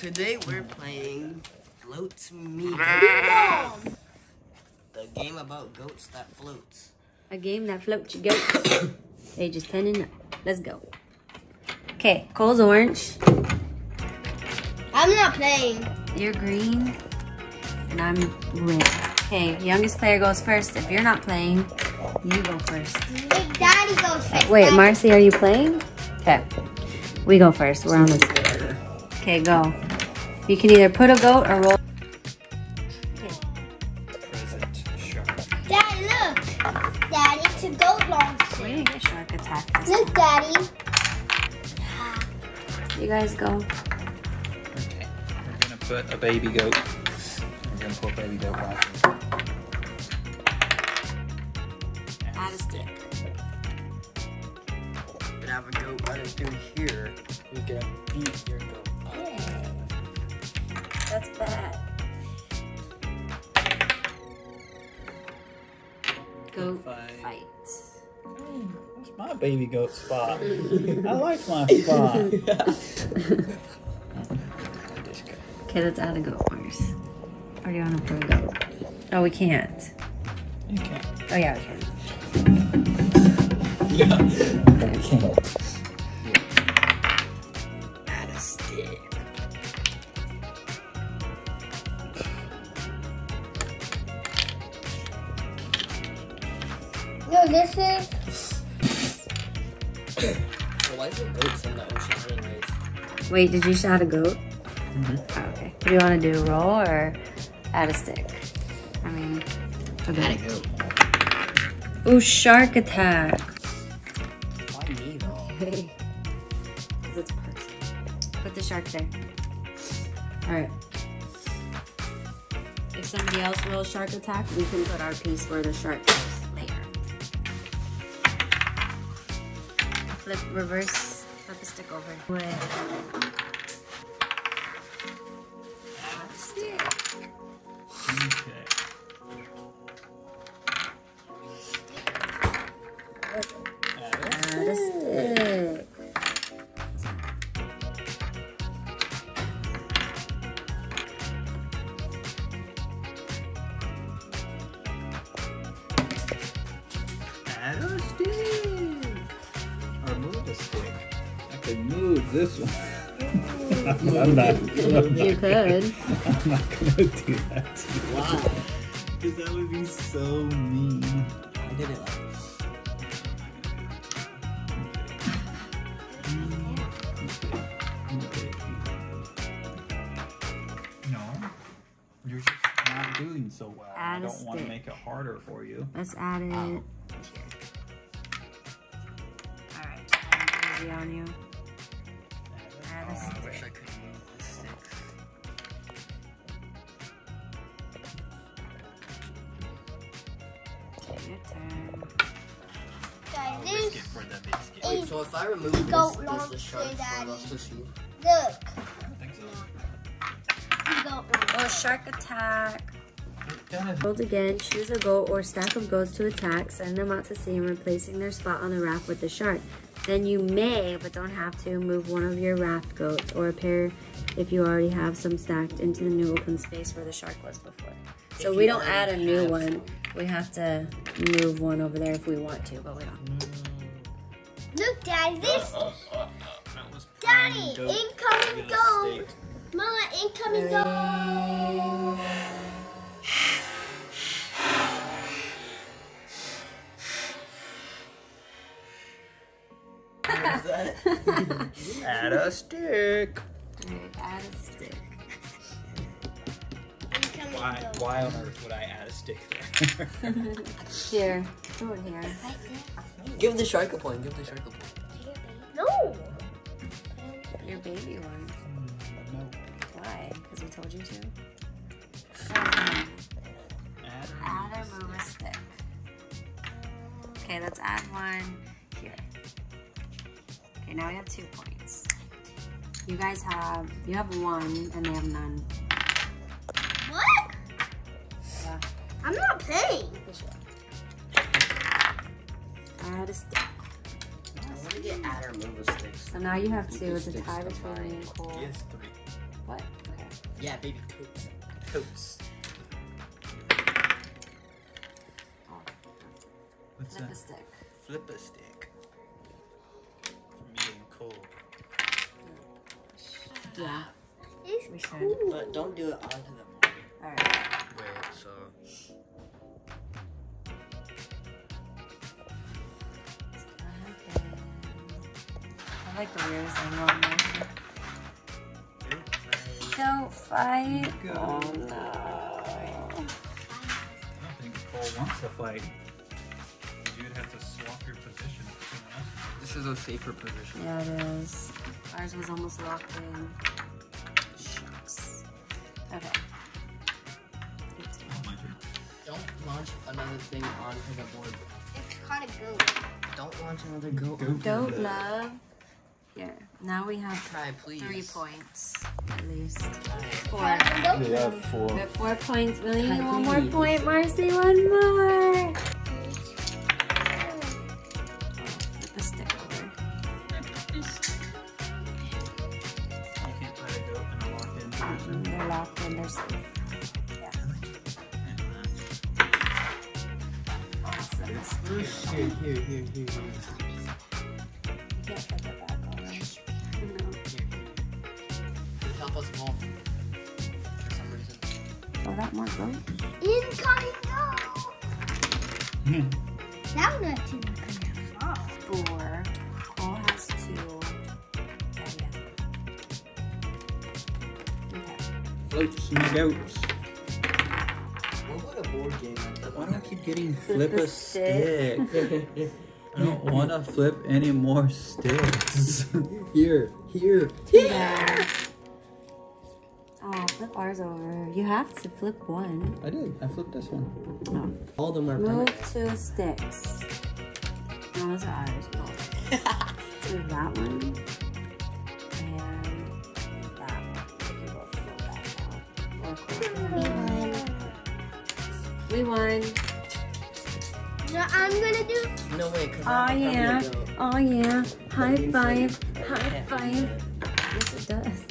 Today we're playing Float Me. the game about goats that floats. A game that floats your goats. Ages 10 and up. Let's go. Okay, Cole's orange. I'm not playing. You're green. And I'm red. Okay, youngest player goes first. If you're not playing, you go first. Big Daddy goes first. Wait, Daddy. Marcy, are you playing? Okay. We go first. We're on this. Okay, go. You can either put a goat or roll. Present shark. Daddy, look. Daddy, it's a goat launcher. We didn't get shark attack. Look, Daddy. You guys go. Okay. We're gonna put a baby goat. We're gonna put baby goat right here. Add a stick. We're gonna have a goat running through here. Who's gonna beat your goat? That's bad. Goat Fight. fight. That's my baby goat spot. I like my spot. Okay, let's add a goat first. Or do you want to put a goat? Oh, we can't. You can't. Oh, yeah, we can. Yeah. You can't. No, this is. So why is there goats in the ocean anyways? Wait, did you shout a goat? Mm-hmm. Oh, okay. Do you want to do? a Roll or add a stick? I mean, a Add a goat. goat. Ooh, shark attack. Why me though? Hey. 'Cause it's perks. Put the shark there. Alright. If somebody else rolls shark attack, we can put our piece where the shark goes Flip, reverse, flip a stick over. Way. Okay. Could move this one. I'm not. I'm You not could. I'm not gonna do that to you. Why? Because that would be so mean. I did it like No, you're just not doing so well. I Add a don't want to make it harder for you. Let's add it. Ow. Alright, I'm easy on you. Add a I stick. wish I could move the stick. Your turn. Guys, Biscuit this. for the biscuit. Wait, so if I remove this, Goat does the launcher, shark fall Daddy. off the sea? Look. I think so. The. Oh, shark attack. Done. Hold again, choose a goat or stack of goats to attack, send them out to sea and replacing their spot on the raft with the shark. Then you may, but don't have to, move one of your raft goats or a pair if you already have some stacked into the new open space where the shark was before. So If we don't add a new have one. We have to move one over there if we want to, but we don't. Look, Daddy, this. That was Daddy, incoming Get goat. Mama, incoming goat. Add a stick. Alright, add a stick. Why, why on earth would I add a stick there? Here, throw it here. Give the shark a point. Give the shark a point. No. Your baby one. no. Why? Because we told you to? Add Add or move a stick. Okay, let's add one here. Okay, now we have two points. You guys have, you have one and they have none. What? Yeah. I'm not playing. Add a stick. I want to get add or move a stick. So now you have two. It's a tie between me and Cole. Yes, three. What? Okay. Yeah, baby totes. Totes. Oh, What's flip a stick. Flip a stick. Yeah, It's we should. cool. But don't do it onto the body. Alright. Wait, so. I like the weirdest angle on this. Oops, Don't fight. Go. Oh no. I don't think Cole wants to fight. You'd have to swap your position with someone else. This is a safer position. Yeah, it is. Ours was almost locked in. Shucks. Okay. Oh, my turn. Don't launch another thing onto the board. It's kind of goat. Don't launch another goat. Goat. Goat love. Here. Now we have Try, please. three points at least. Four. Goat. We have four. We have four points. We only need one more point, Marcy. One more. Locked-in. They're locked in. They're safe. Awesome. Here, here, here, here, here. You can't flip it back over. No. It help us both. For some reason. Oh, that more goat. Incoming goat. Hmm. Now not too gonna fall. Four. Floats my goats. What would a board game like Why do I keep getting Flip flip a a stick? I don't want to flip any more sticks. here, here, Yeah. Oh, flip ours over. You have to flip one. I did. I flipped this one. No. All of them are Move permanent. two sticks. Those are ours. Move. Move that one. We won. So I'm gonna do. No way, because Oh yeah. Oh yeah. High five. High five. Yes, it does.